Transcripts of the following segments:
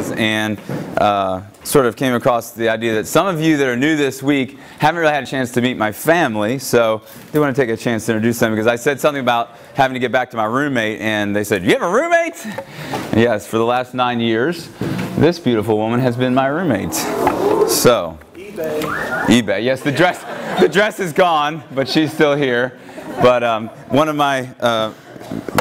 and uh, sort of came across the idea that some of you that are new this week haven't really had a chance to meet my family, so they want to take a chance to introduce them because I said something about having to get back to my roommate, and they said, "You have a roommate?" And yes, for the last nine years, this beautiful woman has been my roommate. So, eBay. eBay. Yes, the dress, the dress is gone, but she's still here. But um, one of my uh,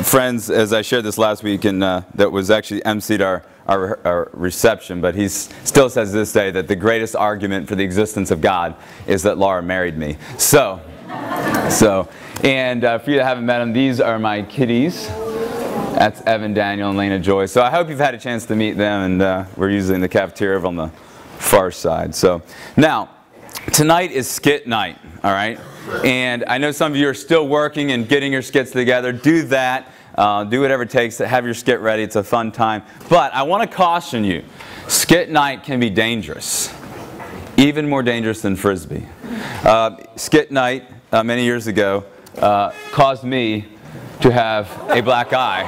friends, as I shared this last week, and uh, that was actually emceed our our, our, reception, but he still says to this day that the greatest argument for the existence of God is that Laura married me. So, so, and uh, for you that haven't met them, these are my kitties. That's Evan, Daniel, and Lena Joy. So I hope you've had a chance to meet them, and uh, we're usually in the cafeteria on the far side. So now, tonight is skit night, all right? And I know some of you are still working and getting your skits together. Do that. Uh, do whatever it takes to have your skit ready. It's a fun time. But I want to caution you skit night can be dangerous, even more dangerous than frisbee. Uh, skit night, uh, many years ago, uh, caused me to have a black eye.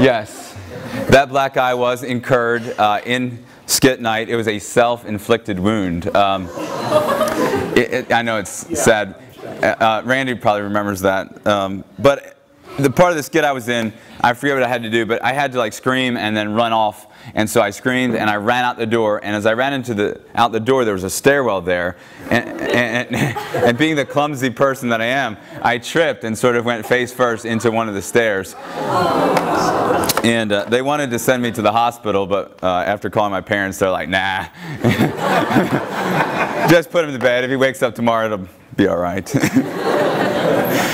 yes, that black eye was incurred uh, in skit night. It was a self inflicted wound. Um, it, it, I know it's yeah. sad. Uh, Randy probably remembers that. Um, but the part of the skit I was in, I forget what I had to do, but I had to like scream and then run off. And so I screamed and I ran out the door. And as I ran into the out the door, there was a stairwell there. And, and, and being the clumsy person that I am, I tripped and sort of went face first into one of the stairs. And uh, they wanted to send me to the hospital, but uh, after calling my parents, they're like, nah. Just put him to bed. If he wakes up tomorrow, it'll be all right.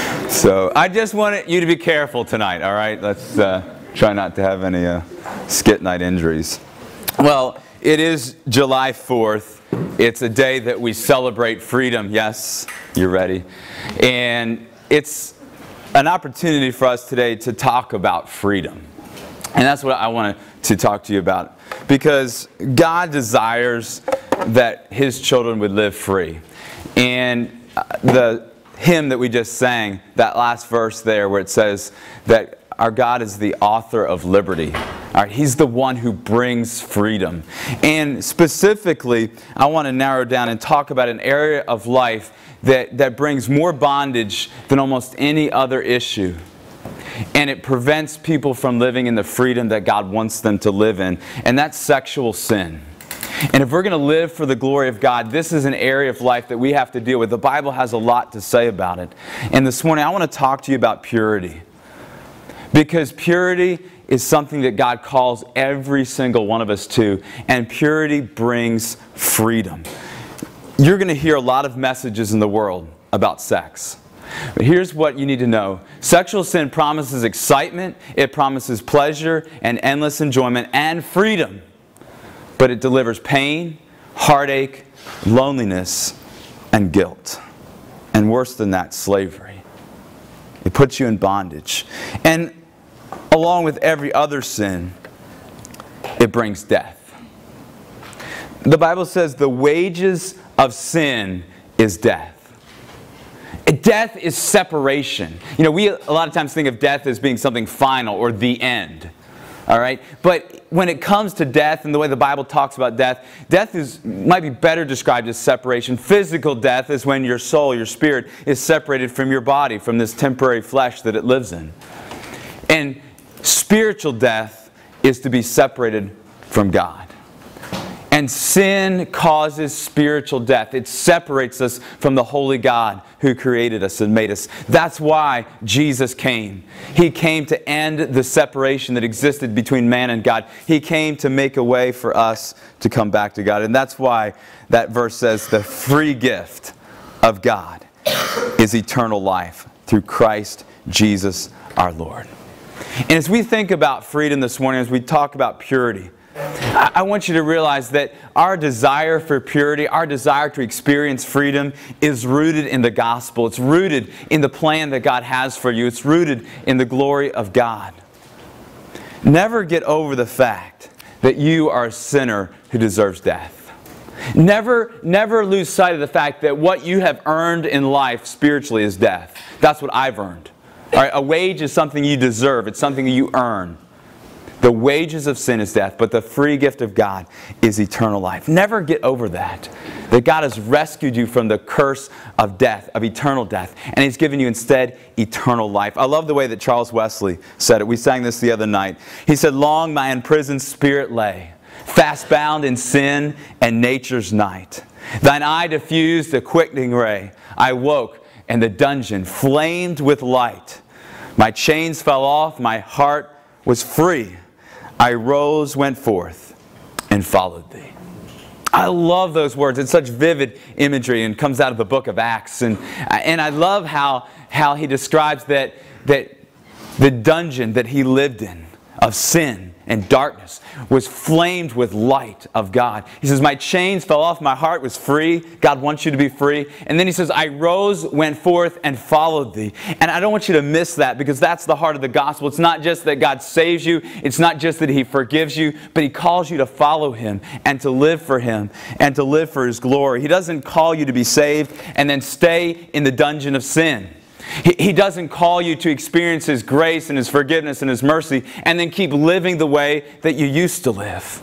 So I just wanted you to be careful tonight, all right? Let's uh, try not to have any uh, skit night injuries. Well, it is July 4th. It's a day that we celebrate freedom. Yes, you're ready. And it's an opportunity for us today to talk about freedom. And that's what I wanted to talk to you about. Because God desires that His children would live free. And uh, the hymn that we just sang, that last verse there where it says that our God is the author of liberty. All right, he's the one who brings freedom. And specifically, I want to narrow down and talk about an area of life that, that brings more bondage than almost any other issue. And it prevents people from living in the freedom that God wants them to live in, and that's sexual sin. And if we're going to live for the glory of God, this is an area of life that we have to deal with. The Bible has a lot to say about it. And this morning, I want to talk to you about purity. Because purity is something that God calls every single one of us to, and purity brings freedom. You're going to hear a lot of messages in the world about sex. But here's what you need to know sexual sin promises excitement, it promises pleasure and endless enjoyment and freedom but it delivers pain, heartache, loneliness, and guilt. And worse than that, slavery. It puts you in bondage. And along with every other sin, it brings death. The Bible says the wages of sin is death. Death is separation. You know, we a lot of times think of death as being something final or the end. All right? But when it comes to death and the way the Bible talks about death, death is might be better described as separation. Physical death is when your soul, your spirit is separated from your body, from this temporary flesh that it lives in. And spiritual death is to be separated from God. And sin causes spiritual death. It separates us from the holy God who created us and made us. That's why Jesus came. He came to end the separation that existed between man and God. He came to make a way for us to come back to God. And that's why that verse says the free gift of God is eternal life through Christ Jesus our Lord. And as we think about freedom this morning, as we talk about purity, I want you to realize that our desire for purity, our desire to experience freedom is rooted in the gospel. It's rooted in the plan that God has for you. It's rooted in the glory of God. Never get over the fact that you are a sinner who deserves death. Never, never lose sight of the fact that what you have earned in life spiritually is death. That's what I've earned. All right, a wage is something you deserve, it's something you earn. The wages of sin is death, but the free gift of God is eternal life. Never get over that. That God has rescued you from the curse of death, of eternal death, and He's given you instead eternal life. I love the way that Charles Wesley said it. We sang this the other night. He said, Long my imprisoned spirit lay, fast bound in sin and nature's night. Thine eye diffused a quickening ray. I woke, and the dungeon flamed with light. My chains fell off, my heart was free. I rose, went forth, and followed thee. I love those words. It's such vivid imagery and comes out of the book of Acts. And, and I love how, how he describes that, that the dungeon that he lived in of sin and darkness was flamed with light of God. He says, My chains fell off, my heart was free. God wants you to be free. And then he says, I rose, went forth, and followed thee. And I don't want you to miss that because that's the heart of the gospel. It's not just that God saves you, it's not just that he forgives you, but he calls you to follow him and to live for him and to live for his glory. He doesn't call you to be saved and then stay in the dungeon of sin. He, doesn't call you to experience His grace and His forgiveness and His mercy and then keep living the way that you used to live.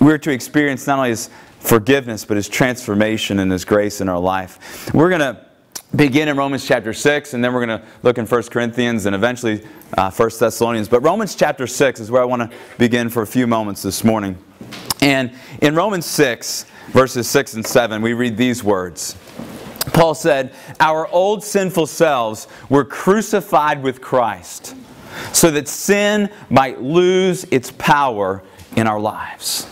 We're to experience not only His forgiveness, but His transformation and His grace in our life. We're going to begin in Romans chapter 6, and then we're going to look in 1 Corinthians and eventually uh, 1 Thessalonians. But Romans chapter 6 is where I want to begin for a few moments this morning. And in Romans 6, verses 6 and 7, we read these words. Paul said, Our old sinful selves were crucified with Christ so that sin might lose its power in our lives.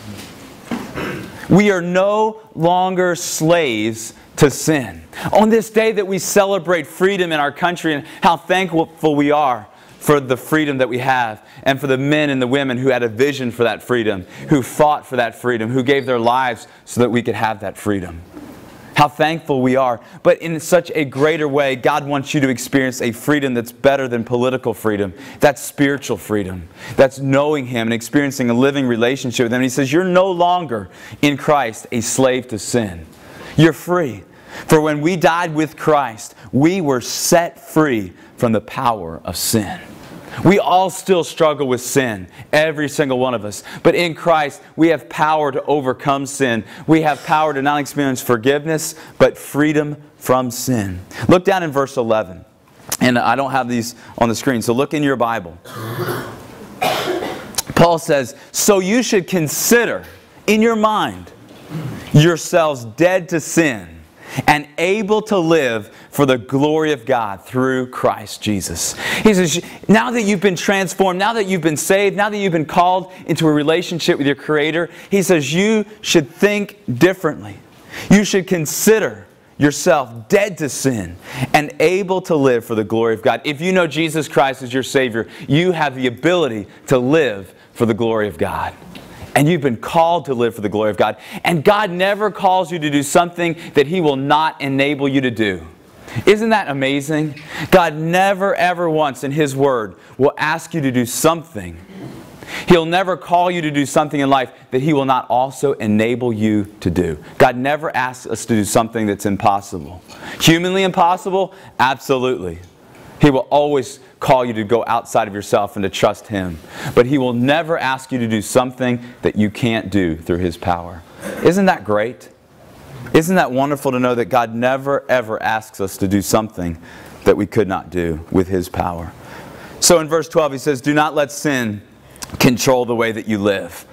We are no longer slaves to sin. On this day that we celebrate freedom in our country and how thankful we are for the freedom that we have and for the men and the women who had a vision for that freedom, who fought for that freedom, who gave their lives so that we could have that freedom how thankful we are. But in such a greater way, God wants you to experience a freedom that's better than political freedom. That's spiritual freedom. That's knowing Him and experiencing a living relationship with Him. And He says, You're no longer in Christ a slave to sin. You're free. For when we died with Christ, we were set free from the power of sin. We all still struggle with sin, every single one of us. But in Christ, we have power to overcome sin. We have power to not experience forgiveness, but freedom from sin. Look down in verse 11. And I don't have these on the screen, so look in your Bible. Paul says, So you should consider in your mind yourselves dead to sin and able to live for the glory of God through Christ Jesus. He says, now that you've been transformed, now that you've been saved, now that you've been called into a relationship with your Creator, he says you should think differently. You should consider yourself dead to sin and able to live for the glory of God. If you know Jesus Christ as your Savior, you have the ability to live for the glory of God and you've been called to live for the glory of God. And God never calls you to do something that He will not enable you to do. Isn't that amazing? God never, ever once in His Word will ask you to do something. He'll never call you to do something in life that He will not also enable you to do. God never asks us to do something that's impossible. Humanly impossible? Absolutely. He will always call you to go outside of yourself and to trust Him. But He will never ask you to do something that you can't do through His power. Isn't that great? Isn't that wonderful to know that God never, ever asks us to do something that we could not do with His power? So in verse 12, He says, Do not let sin control the way that you live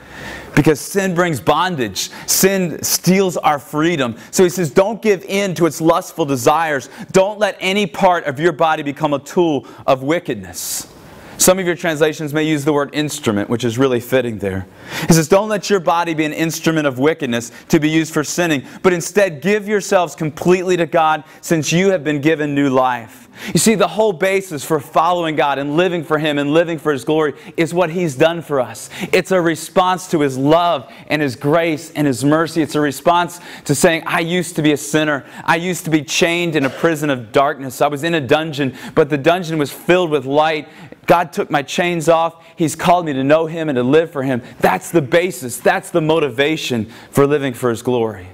because sin brings bondage. Sin steals our freedom. So he says, don't give in to its lustful desires. Don't let any part of your body become a tool of wickedness. Some of your translations may use the word instrument, which is really fitting there. He says, Don't let your body be an instrument of wickedness to be used for sinning, but instead give yourselves completely to God since you have been given new life. You see, the whole basis for following God and living for Him and living for His glory is what He's done for us. It's a response to His love and His grace and His mercy. It's a response to saying, I used to be a sinner. I used to be chained in a prison of darkness. I was in a dungeon, but the dungeon was filled with light. God took my chains off. He's called me to know Him and to live for Him. That's the basis. That's the motivation for living for His glory.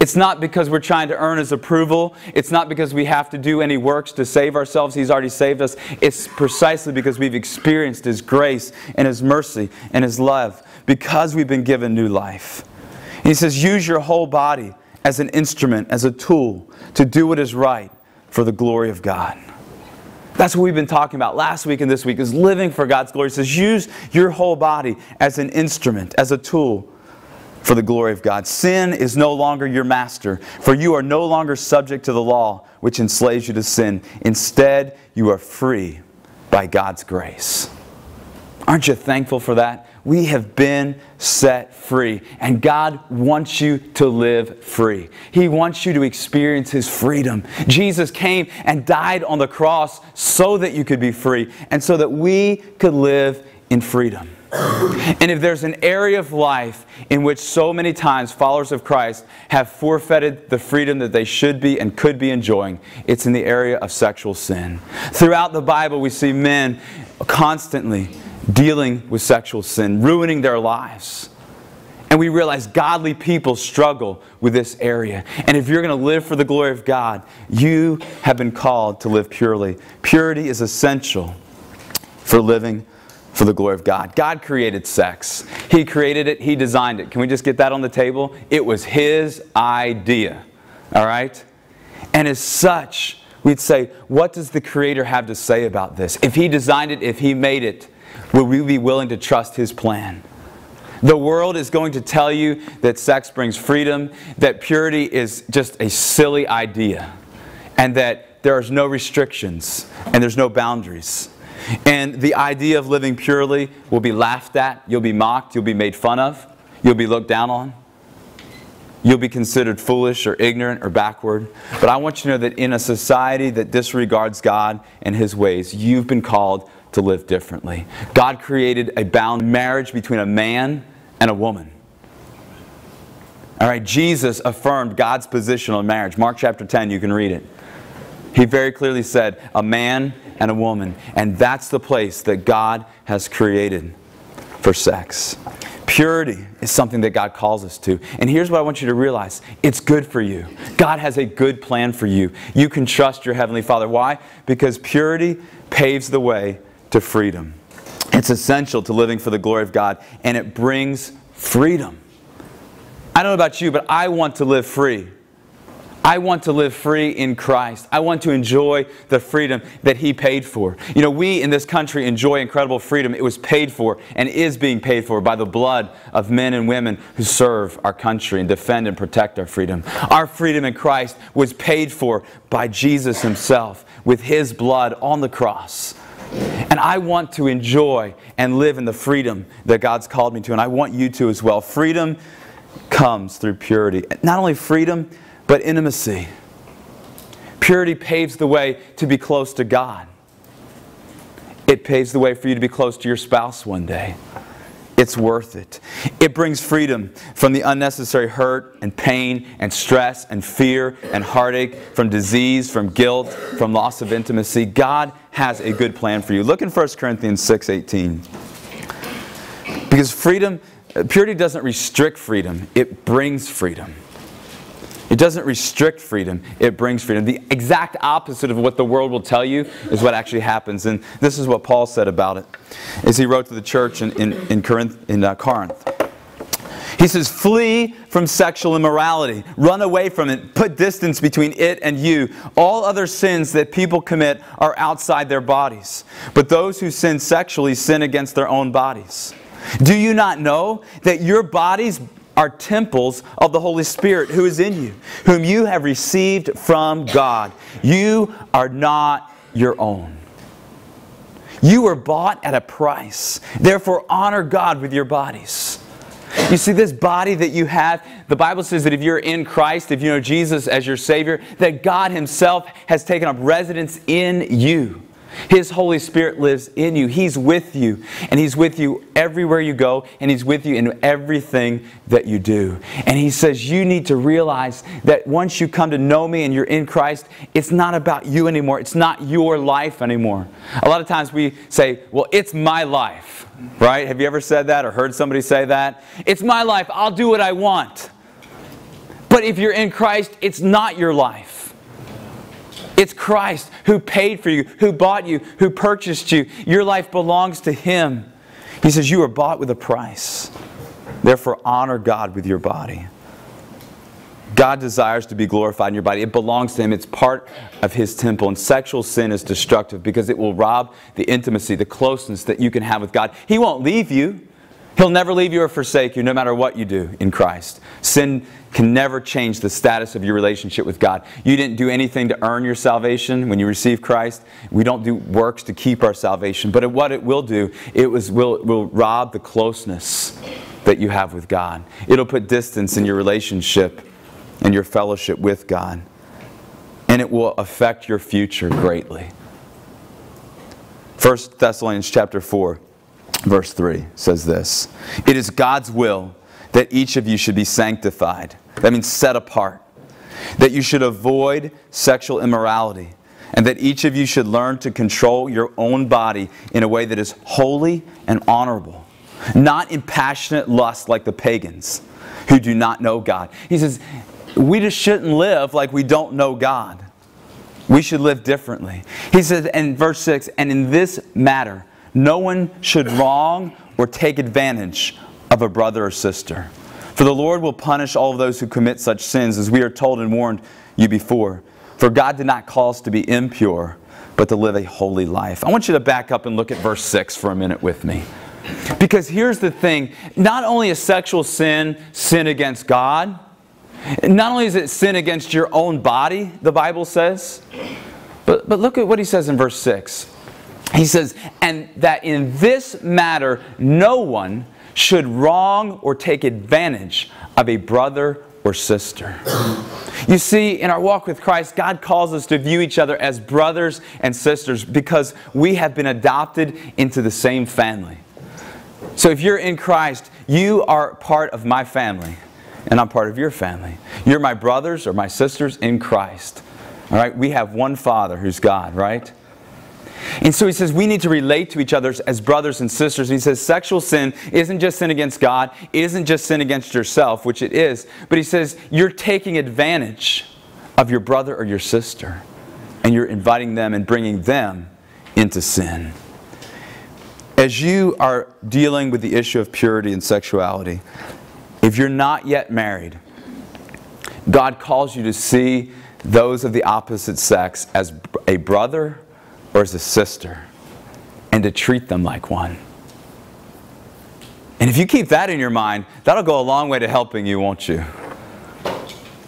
It's not because we're trying to earn His approval. It's not because we have to do any works to save ourselves. He's already saved us. It's precisely because we've experienced His grace and His mercy and His love, because we've been given new life. And he says, use your whole body as an instrument, as a tool to do what is right for the glory of God. That's what we've been talking about last week and this week is living for God's glory. He says, use your whole body as an instrument, as a tool for the glory of God. Sin is no longer your master, for you are no longer subject to the law which enslaves you to sin. Instead, you are free by God's grace. Aren't you thankful for that? We have been set free, and God wants you to live free. He wants you to experience His freedom. Jesus came and died on the cross so that you could be free and so that we could live in freedom. And if there's an area of life in which so many times followers of Christ have forfeited the freedom that they should be and could be enjoying, it's in the area of sexual sin. Throughout the Bible, we see men constantly dealing with sexual sin, ruining their lives. And we realize godly people struggle with this area. And if you're going to live for the glory of God, you have been called to live purely. Purity is essential for living for the glory of God. God created sex. He created it, He designed it. Can we just get that on the table? It was His idea. All right? And as such, we'd say, what does the Creator have to say about this? If He designed it, if He made it, will we be willing to trust His plan? The world is going to tell you that sex brings freedom, that purity is just a silly idea, and that there is no restrictions and there's no boundaries. And the idea of living purely will be laughed at, you'll be mocked, you'll be made fun of, you'll be looked down on. You'll be considered foolish or ignorant or backward. But I want you to know that in a society that disregards God and His ways, you've been called to live differently. God created a bound marriage between a man and a woman. All right, Jesus affirmed God's position on marriage. Mark chapter 10, you can read it. He very clearly said, a man and a woman. And that's the place that God has created for sex. Purity is something that God calls us to. And here's what I want you to realize it's good for you. God has a good plan for you. You can trust your Heavenly Father. Why? Because purity paves the way to freedom. It's essential to living for the glory of God, and it brings freedom. I don't know about you, but I want to live free. I want to live free in Christ. I want to enjoy the freedom that He paid for. You know, we in this country enjoy incredible freedom. It was paid for and is being paid for by the blood of men and women who serve our country and defend and protect our freedom. Our freedom in Christ was paid for by Jesus Himself with His blood on the cross. And I want to enjoy and live in the freedom that God's called me to, and I want you to as well. Freedom comes through purity. Not only freedom, but intimacy. Purity paves the way to be close to God. It paves the way for you to be close to your spouse one day. It's worth it. It brings freedom from the unnecessary hurt and pain and stress and fear and heartache, from disease, from guilt, from loss of intimacy. God has a good plan for you. Look in 1 Corinthians 6:18. Because freedom, uh, purity doesn't restrict freedom, it brings freedom. Doesn't restrict freedom, it brings freedom. The exact opposite of what the world will tell you is what actually happens. And this is what Paul said about it as he wrote to the church in, in, in, Corinth, in uh, Corinth. He says, Flee from sexual immorality. Run away from it. Put distance between it and you. All other sins that people commit are outside their bodies. But those who sin sexually sin against their own bodies. Do you not know that your bodies are temples of the Holy Spirit who is in you, whom you have received from God. You are not your own. You were bought at a price. Therefore, honor God with your bodies. You see, this body that you have, the Bible says that if you're in Christ, if you know Jesus as your Savior, that God Himself has taken up residence in you. His Holy Spirit lives in you. He's with you. And He's with you everywhere you go. And He's with you in everything that you do. And He says, You need to realize that once you come to know me and you're in Christ, it's not about you anymore. It's not your life anymore. A lot of times we say, Well, it's my life. Right? Have you ever said that or heard somebody say that? It's my life. I'll do what I want. But if you're in Christ, it's not your life. It's Christ who paid for you, who bought you, who purchased you. Your life belongs to Him. He says, You are bought with a price. Therefore, honor God with your body. God desires to be glorified in your body. It belongs to Him. It's part of His temple. And sexual sin is destructive because it will rob the intimacy, the closeness that you can have with God. He won't leave you. He'll never leave you or forsake you, no matter what you do in Christ. Sin can never change the status of your relationship with God. You didn't do anything to earn your salvation when you received Christ. We don't do works to keep our salvation. But what it will do, it was, will, will rob the closeness that you have with God. It'll put distance in your relationship and your fellowship with God. And it will affect your future greatly. 1 Thessalonians chapter 4, verse 3 says this It is God's will that each of you should be sanctified. That means set apart. That you should avoid sexual immorality. And that each of you should learn to control your own body in a way that is holy and honorable. Not in passionate lust like the pagans who do not know God. He says, we just shouldn't live like we don't know God. We should live differently. He says in verse 6 And in this matter, no one should wrong or take advantage of a brother or sister. For the Lord will punish all of those who commit such sins, as we are told and warned you before. For God did not call us to be impure, but to live a holy life. I want you to back up and look at verse 6 for a minute with me. Because here's the thing not only is sexual sin sin against God, not only is it sin against your own body, the Bible says, but, but look at what he says in verse 6. He says, and that in this matter no one should wrong or take advantage of a brother or sister. You see, in our walk with Christ, God calls us to view each other as brothers and sisters because we have been adopted into the same family. So if you're in Christ, you are part of my family and I'm part of your family. You're my brothers or my sisters in Christ. All right? We have one Father who's God, right? And so he says we need to relate to each other as brothers and sisters. And he says sexual sin isn't just sin against God, isn't just sin against yourself, which it is, but he says you're taking advantage of your brother or your sister, and you're inviting them and bringing them into sin. As you are dealing with the issue of purity and sexuality, if you're not yet married, God calls you to see those of the opposite sex as a brother or as a sister and to treat them like one. And if you keep that in your mind, that'll go a long way to helping you, won't you?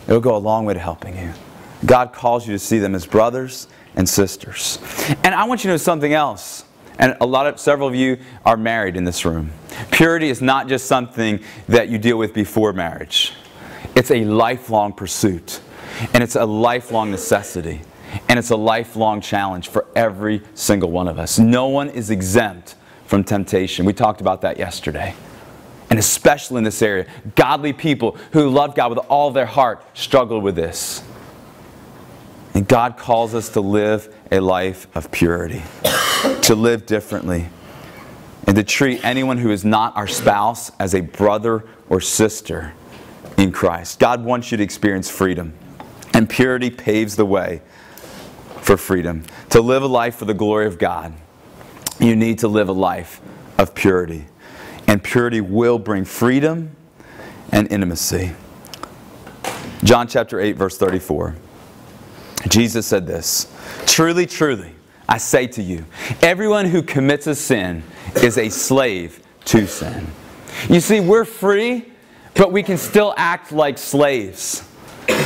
It'll go a long way to helping you. God calls you to see them as brothers and sisters. And I want you to know something else. And a lot of several of you are married in this room. Purity is not just something that you deal with before marriage. It's a lifelong pursuit. And it's a lifelong necessity. And it's a lifelong challenge for every single one of us. No one is exempt from temptation. We talked about that yesterday. And especially in this area, godly people who love God with all their heart struggle with this. And God calls us to live a life of purity, to live differently, and to treat anyone who is not our spouse as a brother or sister in Christ. God wants you to experience freedom, and purity paves the way for freedom. To live a life for the glory of God, you need to live a life of purity. And purity will bring freedom and intimacy. John chapter 8, verse 34. Jesus said this Truly, truly, I say to you, everyone who commits a sin is a slave to sin. You see, we're free, but we can still act like slaves.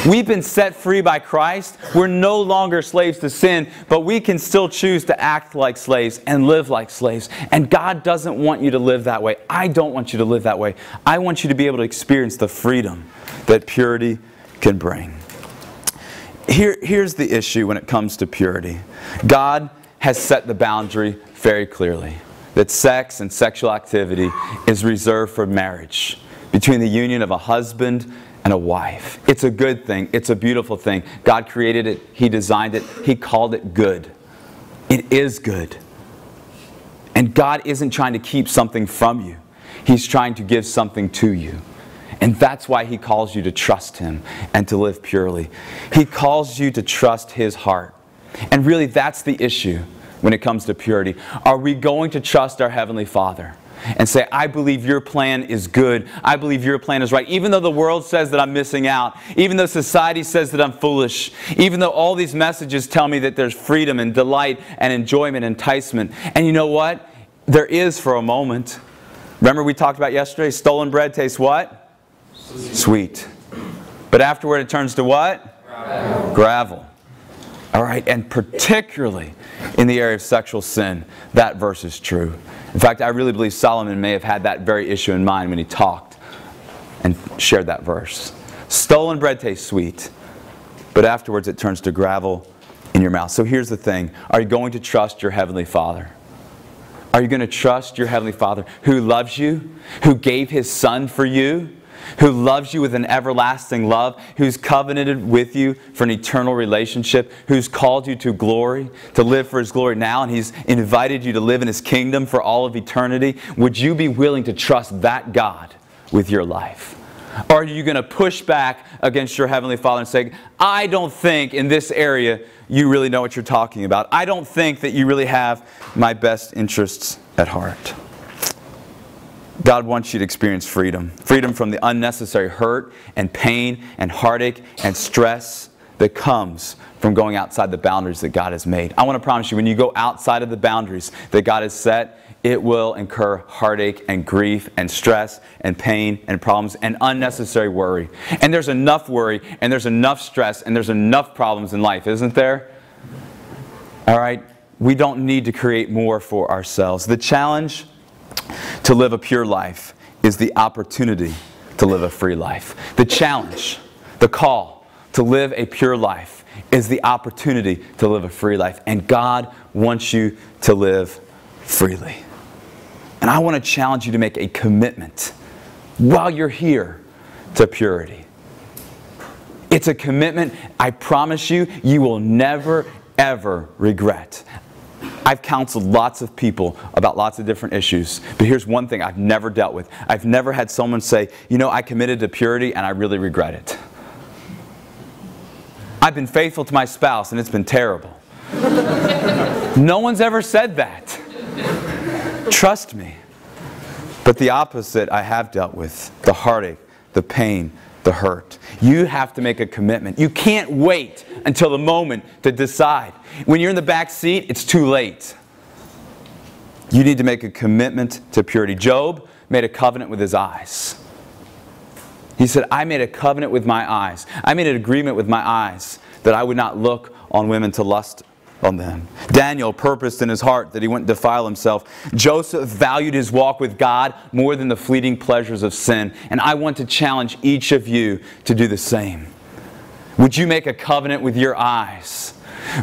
We've been set free by Christ. We're no longer slaves to sin, but we can still choose to act like slaves and live like slaves. And God doesn't want you to live that way. I don't want you to live that way. I want you to be able to experience the freedom that purity can bring. Here, here's the issue when it comes to purity God has set the boundary very clearly that sex and sexual activity is reserved for marriage between the union of a husband and a wife. It's a good thing, it's a beautiful thing. God created it, He designed it, He called it good. It is good. And God isn't trying to keep something from you, He's trying to give something to you. And that's why he calls you to trust him and to live purely. He calls you to trust his heart. And really, that's the issue when it comes to purity. Are we going to trust our Heavenly Father? And say, I believe your plan is good. I believe your plan is right. Even though the world says that I'm missing out, even though society says that I'm foolish, even though all these messages tell me that there's freedom and delight and enjoyment, enticement. And you know what? There is for a moment. Remember we talked about yesterday? Stolen bread tastes what? Sweet. Sweet. But afterward it turns to what? Gravel. Gravel. All right, and particularly in the area of sexual sin, that verse is true. In fact, I really believe Solomon may have had that very issue in mind when he talked and shared that verse. Stolen bread tastes sweet, but afterwards it turns to gravel in your mouth. So here's the thing Are you going to trust your Heavenly Father? Are you going to trust your Heavenly Father who loves you, who gave His Son for you? Who loves you with an everlasting love, who's covenanted with you for an eternal relationship, who's called you to glory, to live for his glory now, and he's invited you to live in his kingdom for all of eternity, would you be willing to trust that God with your life? Or are you going to push back against your Heavenly Father and say, I don't think in this area you really know what you're talking about. I don't think that you really have my best interests at heart. God wants you to experience freedom. Freedom from the unnecessary hurt and pain and heartache and stress that comes from going outside the boundaries that God has made. I want to promise you, when you go outside of the boundaries that God has set, it will incur heartache and grief and stress and pain and problems and unnecessary worry. And there's enough worry and there's enough stress and there's enough problems in life, isn't there? All right? We don't need to create more for ourselves. The challenge to live a pure life is the opportunity to live a free life. The challenge, the call to live a pure life is the opportunity to live a free life. And God wants you to live freely. And I want to challenge you to make a commitment while you're here to purity. It's a commitment I promise you, you will never, ever regret. I've counseled lots of people about lots of different issues, but here's one thing I've never dealt with. I've never had someone say, you know, I committed to purity and I really regret it. I've been faithful to my spouse and it's been terrible. no one's ever said that. Trust me. But the opposite I have dealt with the heartache, the pain, the hurt. You have to make a commitment. You can't wait until the moment to decide. When you're in the back seat, it's too late. You need to make a commitment to purity. Job made a covenant with his eyes. He said, I made a covenant with my eyes. I made an agreement with my eyes that I would not look on women to lust on them. Daniel purposed in his heart that he wouldn't defile himself. Joseph valued his walk with God more than the fleeting pleasures of sin. And I want to challenge each of you to do the same. Would you make a covenant with your eyes?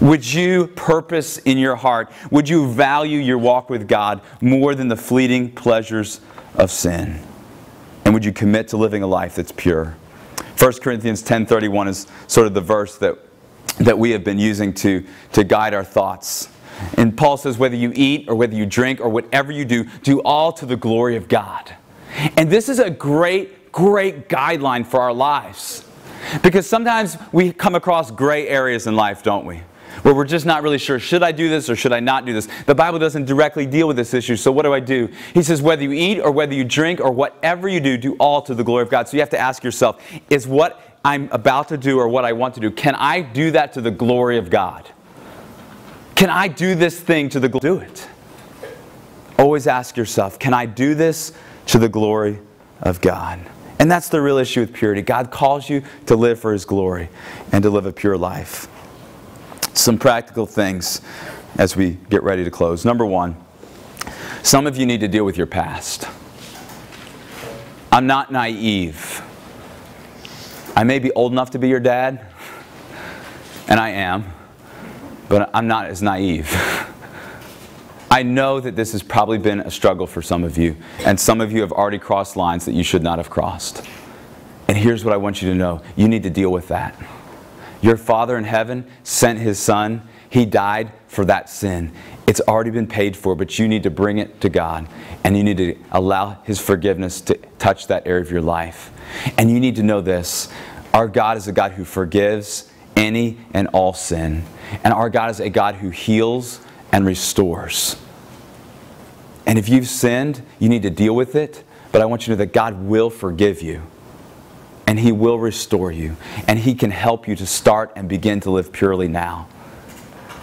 Would you purpose in your heart? Would you value your walk with God more than the fleeting pleasures of sin? And would you commit to living a life that's pure? 1 Corinthians 10:31 is sort of the verse that that we have been using to, to guide our thoughts. And Paul says, whether you eat or whether you drink or whatever you do, do all to the glory of God. And this is a great, great guideline for our lives. Because sometimes we come across gray areas in life, don't we? Where we're just not really sure, should I do this or should I not do this? The Bible doesn't directly deal with this issue, so what do I do? He says, whether you eat or whether you drink or whatever you do, do all to the glory of God. So you have to ask yourself, is what I'm about to do or what I want to do, can I do that to the glory of God? Can I do this thing to the glory? do it? Always ask yourself, can I do this to the glory of God? And that's the real issue with purity. God calls you to live for His glory and to live a pure life. Some practical things as we get ready to close. Number one, some of you need to deal with your past. I'm not naive. I may be old enough to be your dad, and I am, but I'm not as naive. I know that this has probably been a struggle for some of you, and some of you have already crossed lines that you should not have crossed. And here's what I want you to know you need to deal with that. Your Father in heaven sent His Son He died for that sin. It's already been paid for, but you need to bring it to God and you need to allow His forgiveness to touch that area of your life. And you need to know this our God is a God who forgives any and all sin, and our God is a God who heals and restores. And if you've sinned, you need to deal with it, but I want you to know that God will forgive you and He will restore you, and He can help you to start and begin to live purely now.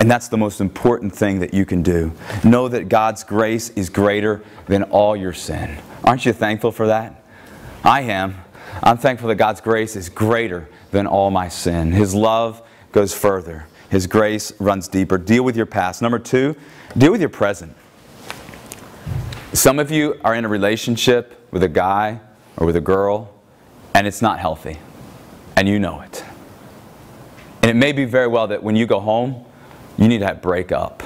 And that's the most important thing that you can do. Know that God's grace is greater than all your sin. Aren't you thankful for that? I am. I'm thankful that God's grace is greater than all my sin. His love goes further, His grace runs deeper. Deal with your past. Number two, deal with your present. Some of you are in a relationship with a guy or with a girl, and it's not healthy, and you know it. And it may be very well that when you go home, you need to break up.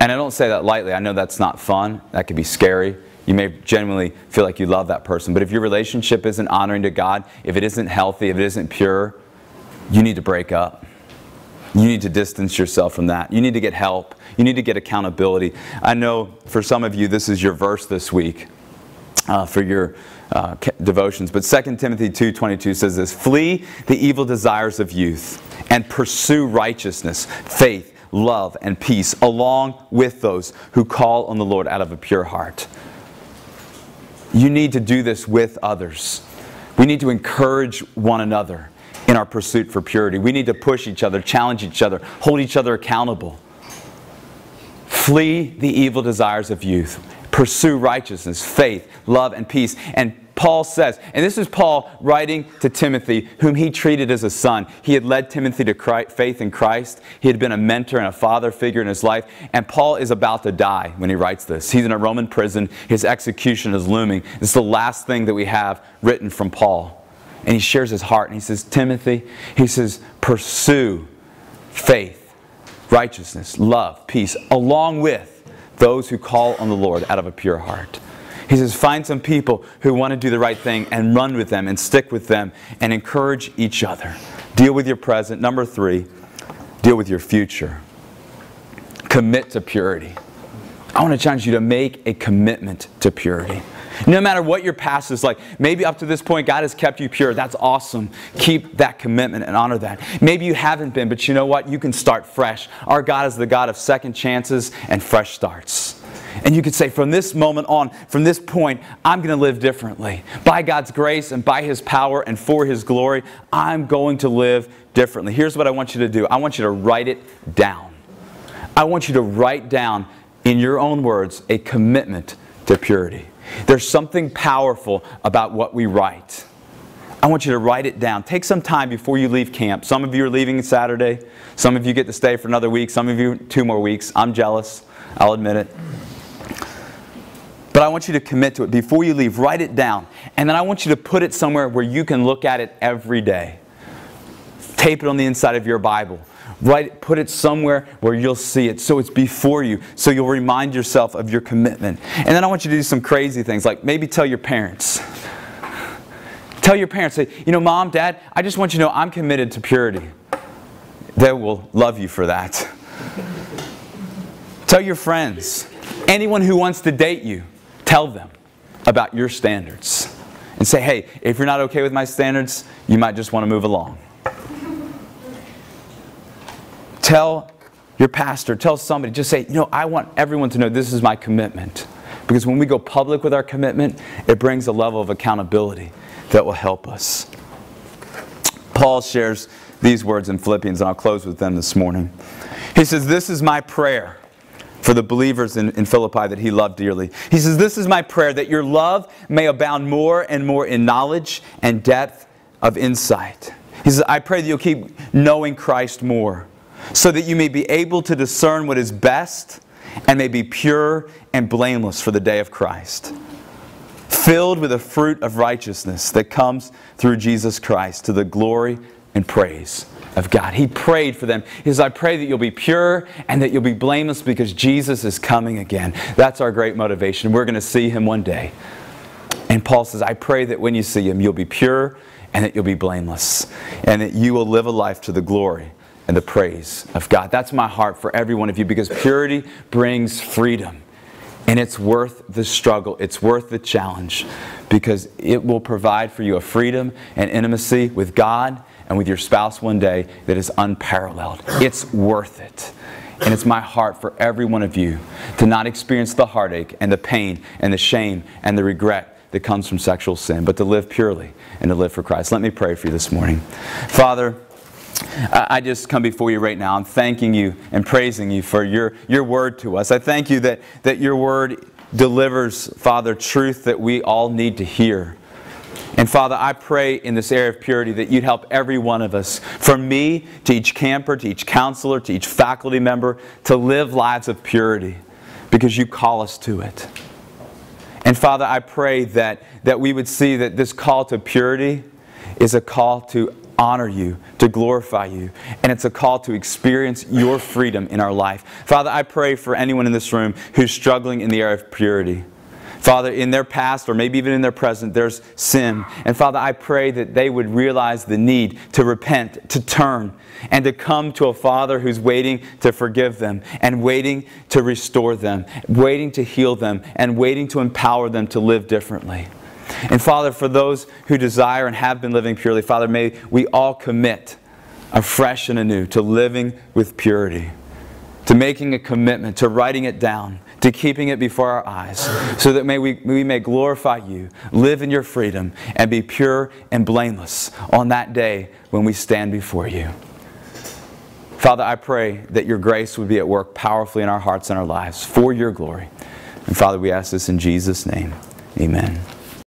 And I don't say that lightly. I know that's not fun. That could be scary. You may genuinely feel like you love that person. But if your relationship isn't honoring to God, if it isn't healthy, if it isn't pure, you need to break up. You need to distance yourself from that. You need to get help. You need to get accountability. I know for some of you, this is your verse this week uh, for your uh, devotions. But 2 Timothy 2.22 says this, Flee the evil desires of youth and pursue righteousness, faith, love, and peace, along with those who call on the Lord out of a pure heart. You need to do this with others. We need to encourage one another in our pursuit for purity. We need to push each other, challenge each other, hold each other accountable. Flee the evil desires of youth. Pursue righteousness, faith, love, and peace. And Paul says, and this is Paul writing to Timothy, whom he treated as a son. He had led Timothy to Christ, faith in Christ. He had been a mentor and a father figure in his life. And Paul is about to die when he writes this. He's in a Roman prison. His execution is looming. Is the last thing that we have written from Paul. And he shares his heart and he says, Timothy, he says, pursue faith, righteousness, love, peace, along with those who call on the Lord out of a pure heart. He says, find some people who want to do the right thing and run with them and stick with them and encourage each other. Deal with your present. Number three, deal with your future. Commit to purity. I want to challenge you to make a commitment to purity. No matter what your past is like, maybe up to this point God has kept you pure. That's awesome. Keep that commitment and honor that. Maybe you haven't been, but you know what? You can start fresh. Our God is the God of second chances and fresh starts. And you could say, from this moment on, from this point, I'm going to live differently. By God's grace and by His power and for His glory, I'm going to live differently. Here's what I want you to do I want you to write it down. I want you to write down, in your own words, a commitment to purity. There's something powerful about what we write. I want you to write it down. Take some time before you leave camp. Some of you are leaving Saturday. Some of you get to stay for another week. Some of you, two more weeks. I'm jealous. I'll admit it. But I want you to commit to it. Before you leave, write it down. And then I want you to put it somewhere where you can look at it every day. Tape it on the inside of your Bible. Write, put it somewhere where you'll see it so it's before you, so you'll remind yourself of your commitment. And then I want you to do some crazy things, like maybe tell your parents. Tell your parents, say, you know, mom, dad, I just want you to know I'm committed to purity. They will love you for that. tell your friends, anyone who wants to date you, Tell them about your standards and say, hey, if you're not okay with my standards, you might just want to move along. Tell your pastor, tell somebody, just say, you know, I want everyone to know this is my commitment. Because when we go public with our commitment, it brings a level of accountability that will help us. Paul shares these words in Philippians, and I'll close with them this morning. He says, This is my prayer for the believers in, in Philippi that he loved dearly. He says, This is my prayer that your love may abound more and more in knowledge and depth of insight. He says, I pray that you'll keep knowing Christ more, so that you may be able to discern what is best and may be pure and blameless for the day of Christ. Filled with the fruit of righteousness that comes through Jesus Christ to the glory and praise of God. He prayed for them. He says, I pray that you'll be pure and that you'll be blameless because Jesus is coming again. That's our great motivation. We're going to see him one day. And Paul says, I pray that when you see him, you'll be pure and that you'll be blameless and that you will live a life to the glory and the praise of God. That's my heart for every one of you because purity brings freedom. And it's worth the struggle, it's worth the challenge because it will provide for you a freedom and intimacy with God and with your spouse one day that is unparalleled. It's worth it. And it's my heart for every one of you to not experience the heartache and the pain and the shame and the regret that comes from sexual sin, but to live purely and to live for Christ. Let me pray for you this morning. Father, I just come before you right now. I'm thanking you and praising you for your, your word to us. I thank you that, that your word delivers, Father, truth that we all need to hear. And Father, I pray in this area of purity that you'd help every one of us, from me to each camper, to each counselor, to each faculty member, to live lives of purity because you call us to it. And Father, I pray that, that we would see that this call to purity is a call to honor you, to glorify you, and it's a call to experience your freedom in our life. Father, I pray for anyone in this room who's struggling in the area of purity. Father, in their past or maybe even in their present, there's sin. And Father, I pray that they would realize the need to repent, to turn, and to come to a Father who's waiting to forgive them and waiting to restore them, waiting to heal them, and waiting to empower them to live differently. And Father, for those who desire and have been living purely, Father, may we all commit afresh and anew to living with purity, to making a commitment, to writing it down, to keeping it before our eyes, so that may we, we may glorify you, live in your freedom, and be pure and blameless on that day when we stand before you. Father, I pray that your grace would be at work powerfully in our hearts and our lives for your glory. And Father, we ask this in Jesus' name. Amen.